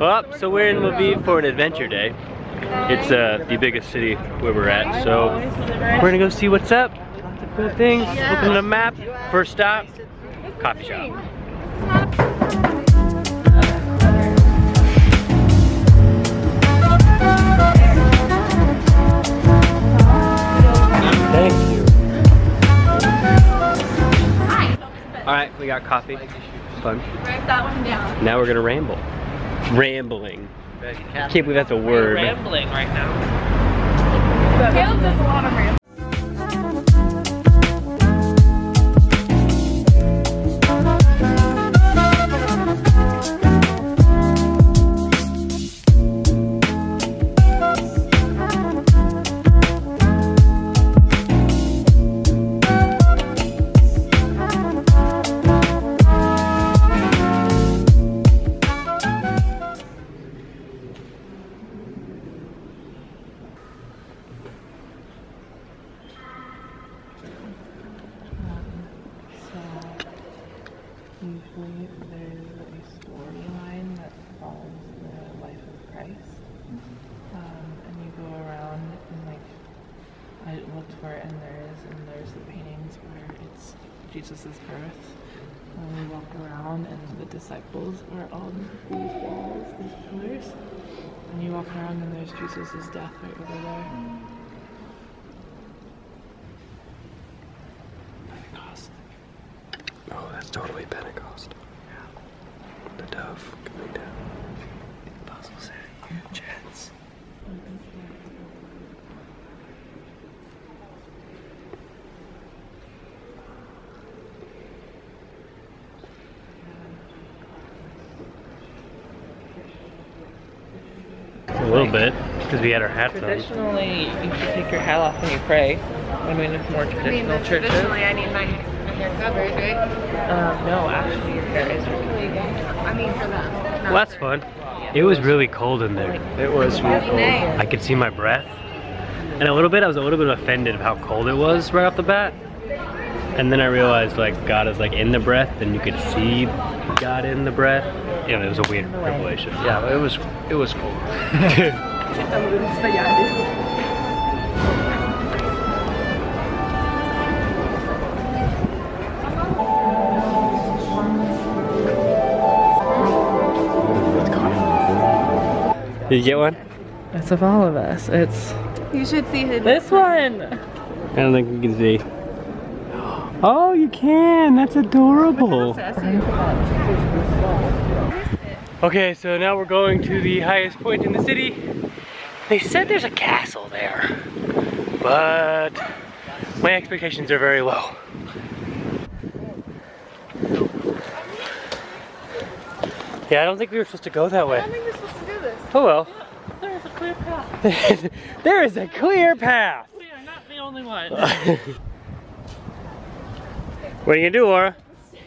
Well, so we're in Lviv for an adventure day. It's uh, the biggest city where we're at, so we're gonna go see what's up. Lots of cool things. Looking at the map. First stop, coffee shop. Thank you. All right, we got coffee. Fun. Write that one down. Now we're gonna ramble. Rambling. I can't believe that's a word. rambling right now. Usually there's a storyline that follows the life of Christ. Um, and you go around and like, I looked for it and there is, and there's the paintings where it's Jesus' birth. And we walk around and the disciples are on these walls, these pillars. And you walk around and there's Jesus' death right over there. Pentecost. Oh, that's totally Pentecost. The dove coming down. Puzzle set your jets. A little bit, because we had our hats on. Traditionally, you should take your hat off when you pray. I mean, it's more I mean, traditional churches. traditionally I need my, my hair covered, right? Um, no, actually, your hair is really I mean, for them. Well, that's fun. It was really cold in there. It was really cold. I could see my breath. And a little bit, I was a little bit offended of how cold it was right off the bat. And then I realized like God is like in the breath and you could see God in the breath. You know, it was a weird revelation. Yeah, it was it was cool. Did you get one? It's of all of us. It's You should see his. this one. I don't think you can see. Oh, you can. That's adorable. Okay, so now we're going to the highest point in the city. They said there's a castle there, but my expectations are very low. Yeah, I don't think we were supposed to go that way. I don't think we're supposed to do this. Oh well. There's a clear path. there is a clear path. We are not the only one. What are you gonna do, Laura? Is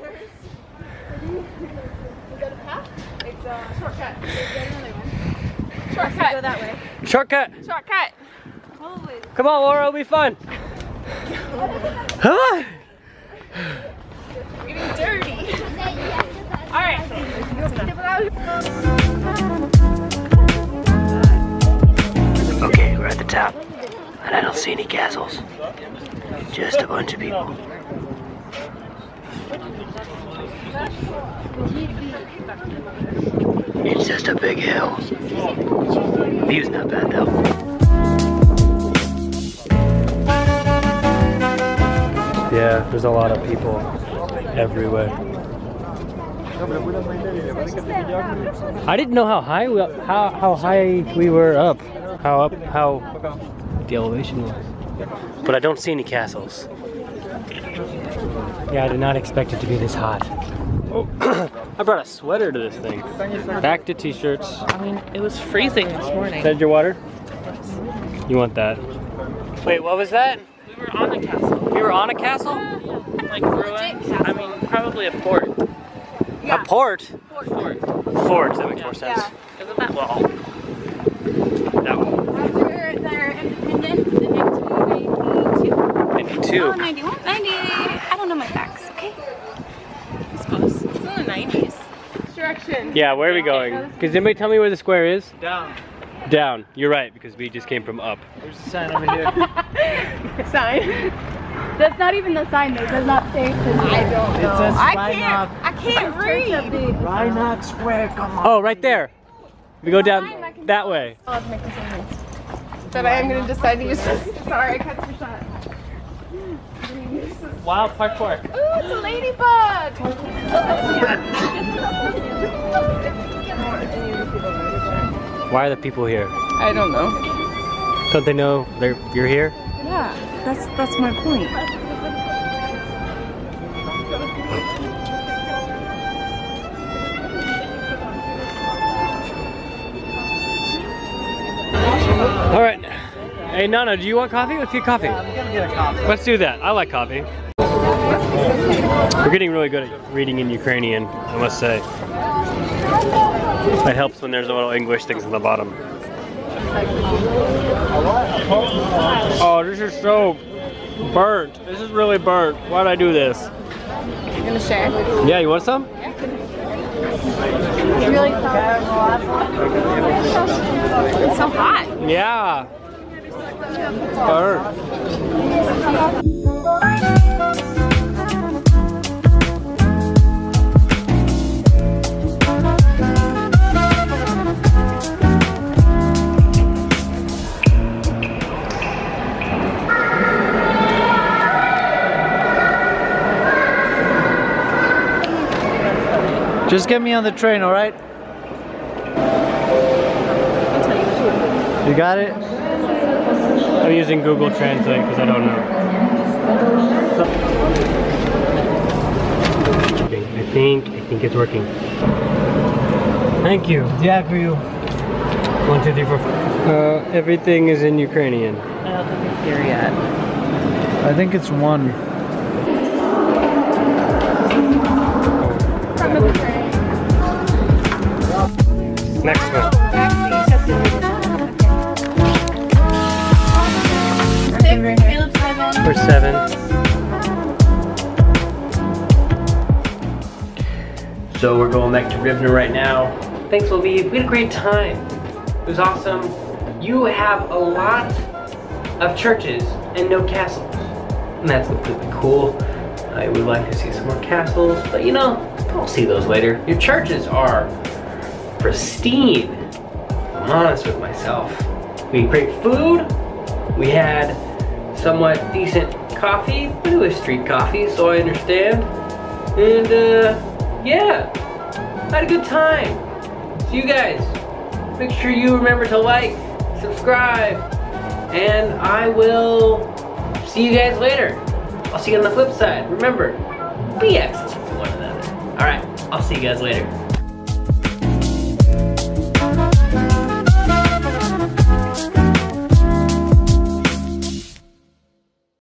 that a path? It's a shortcut. There's another one. Shortcut. Go that way. Shortcut. Shortcut. Always. Come on, Laura, it'll be fun. Huh? Getting dirty. All right. Okay, we're at the top, and I don't see any castles. Just a bunch of people. It's just a big hill. View's not bad though. Yeah, there's a lot of people everywhere. I didn't know how high we, how how high we were up, how up how the elevation was. But I don't see any castles. Yeah, I did not expect it to be this hot. Oh, I brought a sweater to this thing. Back to t-shirts. I mean, it was freezing this morning. Is that your water? You want that? Wait, what was that? We were on a castle. You were on a castle? Like ruins. I mean, probably a fort. A port? Fort. Fort, that makes more sense. Isn't that Well, that one. After independence in 1992. 92. Oh, 91? 90. I don't know my facts, okay? It's close. It's in the 90s. Directions. Yeah, where are we going? Because anybody tell me where the square is? Down. Down. You're right, because we just came from up. There's a sign over here. sign. That's not even the sign though. It does not say. I don't It says I Rynok. can't. I can't read. Rynok Square, come on. Oh, right there. We go down that way. I'll have to make this one. But I am gonna decide to use this. Sorry, I cut your shot. Wild parkour. Ooh, it's a ladybug. Why are the people here? I don't know. Don't they know they're, you're here? Yeah, that's that's my point. Hey, Nana, do you want coffee? Let's get coffee. I'm gonna get a coffee. Let's do that. I like coffee. We're getting really good at reading in Ukrainian, I must say. It helps when there's a little English things on the bottom. Oh, this is so burnt. This is really burnt. Why'd I do this? You gonna share? Yeah, you want some? It's really hot. It's so hot. Yeah. Just get me on the train, all right? You got it? I'm using Google Translate because I don't know. I think, I think it's working. Thank you. Дякую. One, two, three, four. Uh, everything is in Ukrainian. I don't think it's here yet. I think it's one. Next one. For seven. So we're going back to Rivne right now. Thanks, Lviv. We had a great time. It was awesome. You have a lot of churches and no castles. And that's completely cool. I would like to see some more castles, but you know, we'll see those later. Your churches are pristine. I'm honest with myself. We had great food. We had somewhat decent coffee, but it was street coffee, so I understand. And uh, yeah, had a good time. So you guys, make sure you remember to like, subscribe, and I will see you guys later. I'll see you on the flip side. Remember, be excellent to one another. All right, I'll see you guys later.